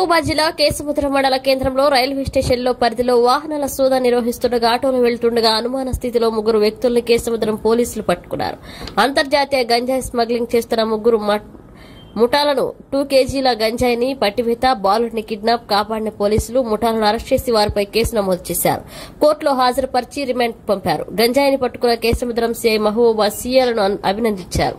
మహబూబాబాద్ జిల్లా కేశముద్ర మండల కేంద్రంలో రైల్వే స్టేషన్లో పరిధిలో వాహనాల సోదా నిర్వహిస్తుండగా ఆటోలో వెళ్తుండగా అనుమాన స్థితిలో ముగ్గురు వ్యక్తుల్ని కేశముద్రం పోలీసులు పట్టుకున్నారు. అంతర్జాతీయ గంజాయి స్మగ్లింగ్ చేస్తున్న ముగ్గురు ముఠాలను టూ కేజీల గంజాయిని పట్టివేత బాలుడిని కిడ్నాప్ కాపాడిన పోలీసులు ముఠాలను అరెస్ట్ చేసి వారిపై కేసు నమోదు చేశారు. కోర్టులో హాజరుపరిచి రిమాండ్ పంపారు. గంజాయిని పట్టుకున్న కేశముద్రం సీఐ మహబూబా సీఏలను అభినందించారు.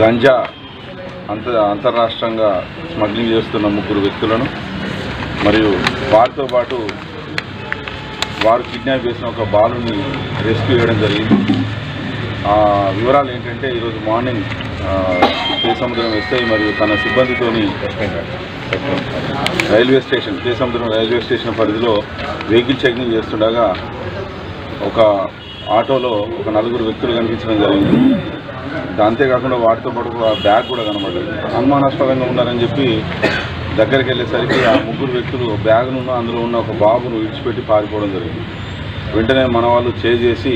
గంజా అంత అంతర్రాష్ట్రంగా స్మగ్లింగ్ చేస్తున్న ముగ్గురు వ్యక్తులను మరియు వారితో పాటు వారు కిడ్నాప్ చేసిన ఒక బాలుని రెస్క్యూ చేయడం జరిగింది. ఆ వివరాలు ఏంటంటే ఈరోజు మార్నింగ్ ఆ, కేసముద్రం ఎస్ఐ మరియు తన సిబ్బందితోని railway station Kesamudram railway station పరిధిలో వెహికల్ చెకింగ్ చేస్తుండగా ఒక ఆటోలో ఒక నలుగురు వ్యక్తులు కనిపించడం జరిగింది. అంతేకాకుండా వాటితో పాటు ఆ బ్యాగ్ కూడా కనబడింది అనుమానాస్పదంగా ఉన్నారని చెప్పి దగ్గరికి వెళ్ళేసరికి ఆ ముగ్గురు వ్యక్తులు బ్యాగ్ను అందులో ఉన్న ఒక బాబును విడిచిపెట్టి పారిపోవడం జరిగింది. వెంటనే మన వాళ్ళు చేసి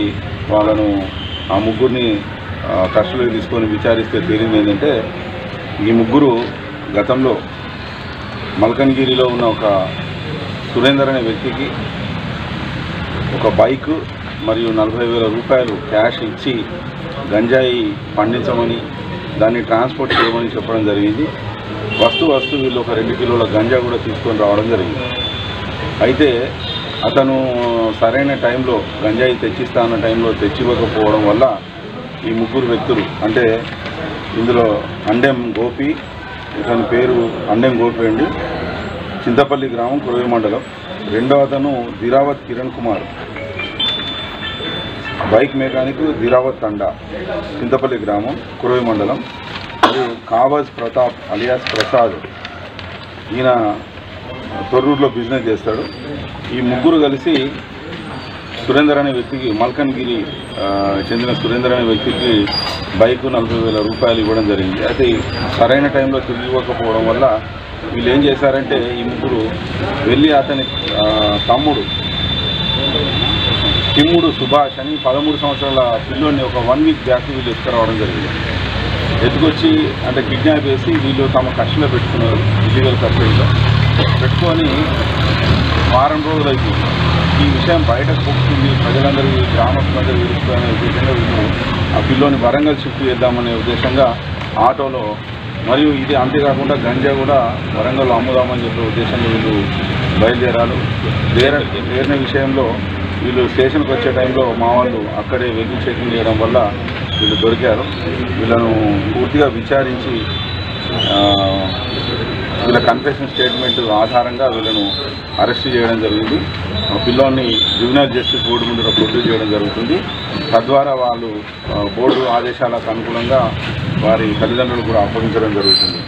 వాళ్ళను ఆ ముగ్గురిని ఆ, కస్టడీకి తీసుకొని విచారిస్తే తేలింది ఏంటంటే ఈ ముగ్గురు గతంలో మల్కన్గిరిలో ఉన్న ఒక సురేందర్ అనే వ్యక్తికి ఒక బైక్ మరియు నలభై వేల రూపాయలు క్యాష్ ఇచ్చి గంజాయి పండించమని దాన్ని ట్రాన్స్పోర్ట్ చేయమని చెప్పడం జరిగింది. వస్తు వస్తు వీళ్ళు ఒక రెండు కిలోల గంజా కూడా తీసుకొని రావడం జరిగింది. అయితే అతను సరైన టైంలో గంజాయి తెచ్చిస్తా అన్న టైంలో తెచ్చివ్వకపోవడం వల్ల ఈ ముగ్గురు వ్యక్తులు అంటే ఇందులో అండెం గోపి ఇతని పేరు అండెం గోపి అండి. చింతపల్లి గ్రామం కురవి మండలం రెండో అతను దిరావత్ కిరణ్ కుమార్. బైక్ మెకానిక్ దిరావత్ తండా చింతపల్లి గ్రామం కురవి మండలం మరియు కావాజ్ ప్రతాప్ అలియాస్ ప్రసాద్ ఈయన తొర్రూరులో బిజినెస్ చేస్తాడు. ఈ ముగ్గురు కలిసి సురేందర్ అనే వ్యక్తికి మల్కన్గిరి చెందిన సురేందర్ అనే వ్యక్తికి బైక్ నలభై వేల రూపాయలు ఇవ్వడం జరిగింది. అయితే సరైన టైంలో తిరిగి ఇవ్వకపోవడం వల్ల వీళ్ళు ఏం చేశారంటే ఈ ముగ్గురు వెళ్ళి అతని తమ్ముడు తిమ్ముడు సుభాష్ అని పదమూడు సంవత్సరాల పిల్లోని ఒక వన్ వీక్ బ్యాక్ వీళ్ళు ఎత్తుకురావడం జరిగింది. ఎత్తుకొచ్చి అంటే కిడ్నాప్ చేసి వీళ్ళు తమ కష్టంలో పెట్టుకున్నారు ఇల్లీగల్ కస్టడీలో పెట్టుకొని వారం రోజులు అయిపోయింది ఈ విషయం బయటకు పొక్కుతుంది ప్రజలందరూ గ్రామస్తులందరూ విరుస్తారనే ఉద్దేశంగా వీళ్ళు ఆ పిల్లోని వరంగల్ షిఫ్ట్ చేద్దామనే ఉద్దేశంగా ఆటోలో మరియు ఇది అంతేకాకుండా గంజా కూడా వరంగల్ అమ్ముదామని చెప్పే ఉద్దేశంగా వీళ్ళు బయలుదేరారు. వేరే వేరే విషయంలో వీళ్ళు స్టేషన్కి వచ్చే టైంలో మా వాళ్ళు అక్కడే వెహికల్ చెకింగ్ చేయడం వల్ల వీళ్ళు దొరికారు. వీళ్ళను పూర్తిగా విచారించి వీళ్ళ కన్ఫెషన్ స్టేట్మెంట్ ఆధారంగా వీళ్ళను అరెస్ట్ చేయడం జరిగింది. ఆ పిల్లోని జువినల్ జస్టిస్ బోర్డు ముందు ప్రొడ్యూస్ చేయడం జరుగుతుంది. తద్వారా వాళ్ళు బోర్డు ఆదేశాలకు అనుగుణంగా వారి తల్లిదండ్రులు కూడా అప్పగించడం జరుగుతుంది.